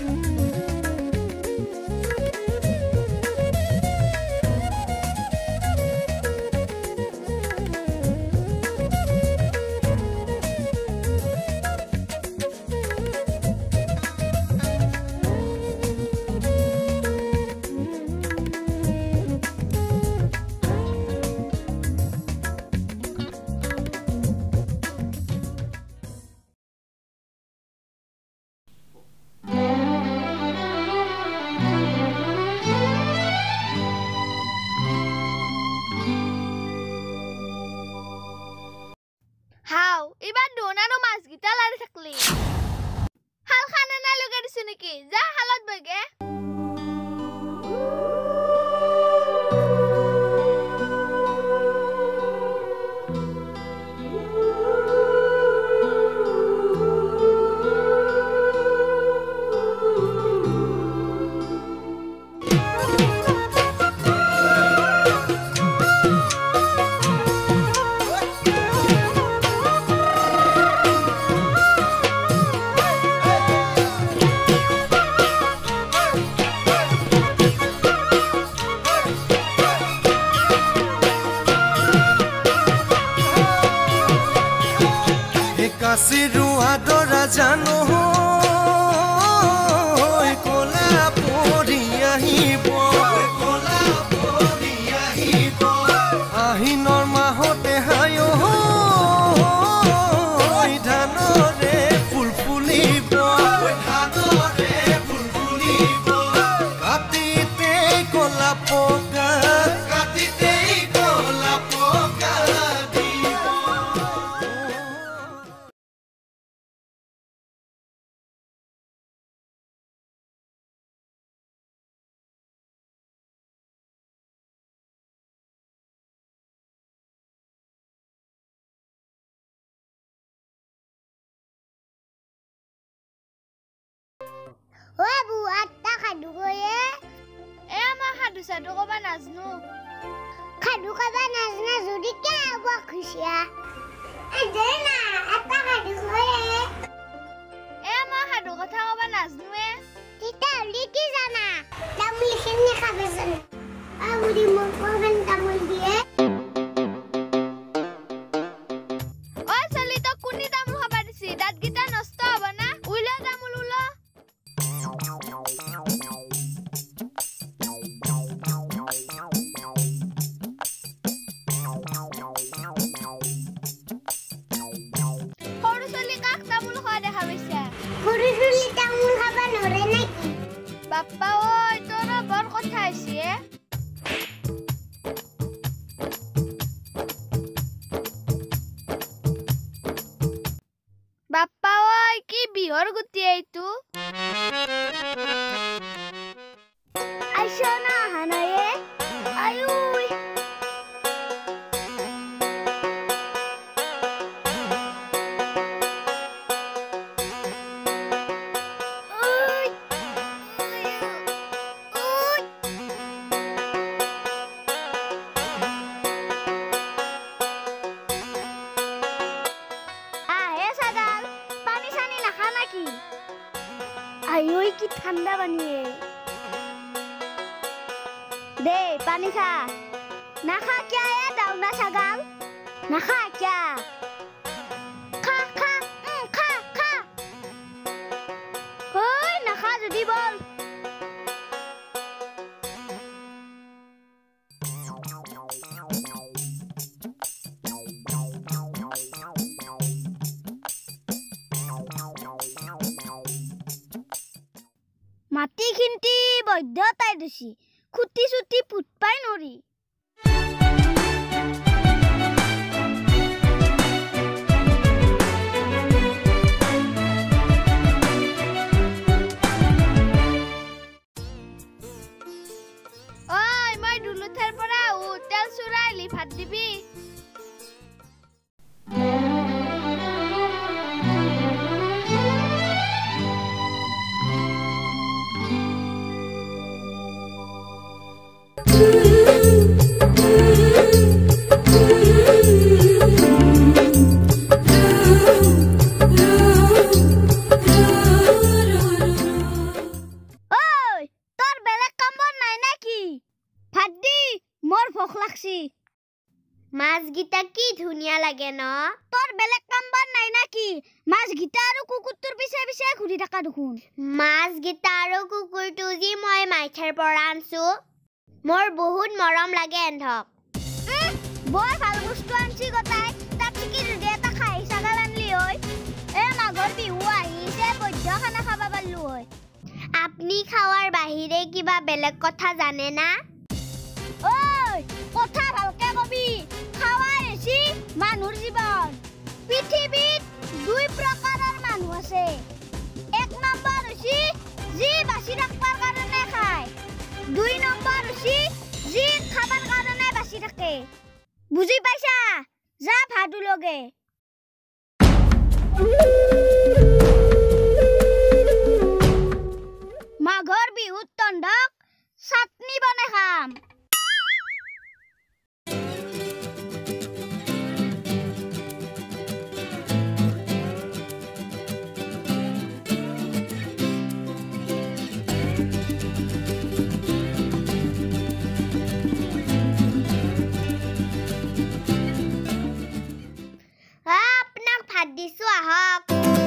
Mm-hmm. থাকলি হাল খানা না লগাড়ি শুনে কি যা হালত বগে কাশীৰো আদৰা জানো কলা পৰি আহিব। কলা পৰি আহিব। আহিনৰ মাহতে হায় ধানৰে ফুল ফুলিব। ধানৰে ফুল ফুলিব। কাটিতে কলা পকা ঐ বৌ আঠটা সাধু কৈয়ে এ মই সাধু কবা নাজনো সাধু কবা নাজানা যদি কিয় হ'ব খুচিয়া এটা এ মই সাধু কথা কবা নাজনোৱে তেতিয়াহ'লে কি জানা তামোল খিনি খাবিচোন আবুৰি মোক কবেন তামোল দিয়ে দে পানী খা নাখা কিয়া নাখা কিয়া নাখা যদি বল মাটি খিন্তি বৈধ্য তাই দিছি খুটি চুটি পুতপাই নৰি মাছকেইটা কি ধুনীয়া লাগে ন? তোৰ বেলেগ কাম বন নাই নেকি? মাছকেইটা আৰু কুকুৰটোৰ পিছে পিছে ঘূৰি থকা দেখোন। মাছকেইটা আৰু কুকুৰটো যি মই মাইথাৰ পৰা আনছো মোৰ বহুত মৰম লাগে এন্ধক। বৰ ভাল বস্তু আনছি গতাই তাত কি যদি এটা খাহী ছাগাল আনলি হয়। এ মাঘৰ বিহু আহিছে বৈধ্য খানা খাব পাৰলো হয়। আপুনি খাৱাৰ বাহিৰে কিবা বেলেগ কথা জানে না? ঐ দুই প্ৰকাৰৰ মানুহ আছে। এক নম্বৰ হৈছে যি বাচি ৰাখবাৰ কাৰণে খায়। দুই নম্বৰ ৰুচি যি খাবাৰ কাৰণে বাচি থাকে। বুজি পাইছা? যা ভাদু লগে। hadis wahok.